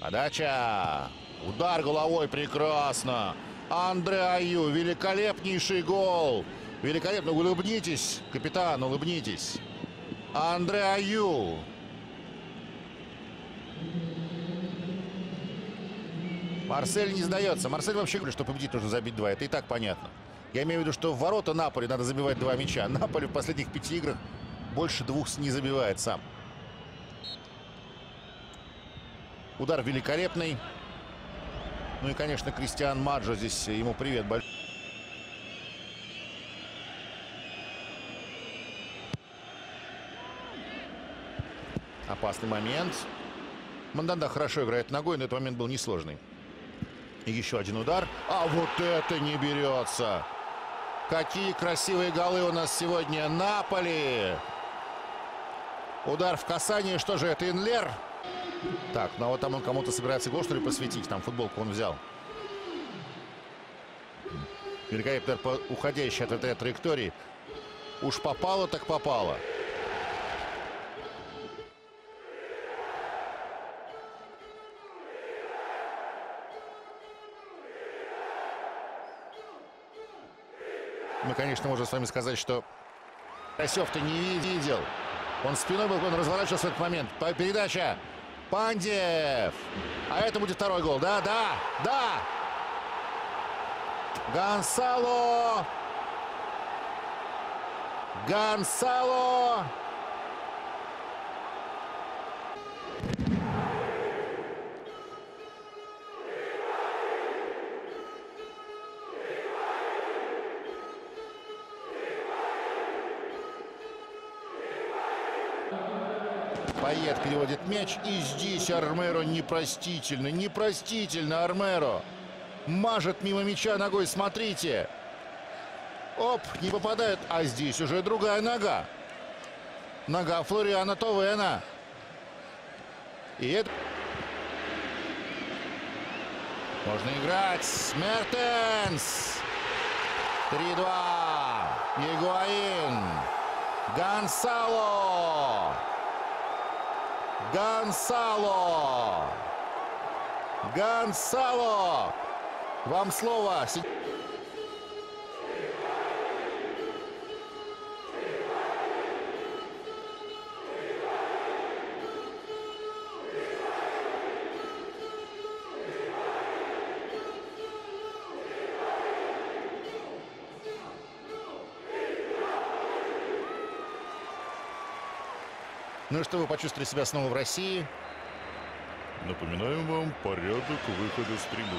Подача. Удар головой прекрасно. Андре Аю. Великолепнейший гол. Великолепно. Улыбнитесь, капитан, улыбнитесь. Андре Аю. Марсель не сдается. Марсель вообще говорит, что победить нужно забить два. Это и так понятно. Я имею в виду, что в ворота Наполи надо забивать два мяча. Наполи в последних пяти играх больше двух не забивает сам. Удар великолепный. Ну и, конечно, Кристиан Маджо здесь ему привет большой. Опасный момент. Манданда хорошо играет ногой, но этот момент был несложный. И еще один удар. А вот это не берется. Какие красивые голы у нас сегодня. Наполи. Удар в касание. Что же это, Инлер? Так, ну а вот там он кому-то собирается гол, что ли, посвятить. Там футболку он взял. Великолепно уходящий от этой траектории. Уж попало, так попало. Мы, конечно, можем с вами сказать, что Карасев-то не видел. Он спиной был, он разворачивался в этот момент. Передача. Пандев. А это будет второй гол. Да, да, да. Гонсало. Гонсало. Пает переводит мяч. И здесь Армеро непростительно. Непростительно Армеро. Мажет мимо мяча ногой. Смотрите. Оп, не попадает. А здесь уже другая нога. Нога Флориана Товена. И это... Можно играть. Смертенс. 3-2. Игуаин. Гонсало. Гонсало. Гонсало. Вам слово. Ну и что, вы почувствовали себя снова в России? Напоминаем вам порядок выхода с трибун.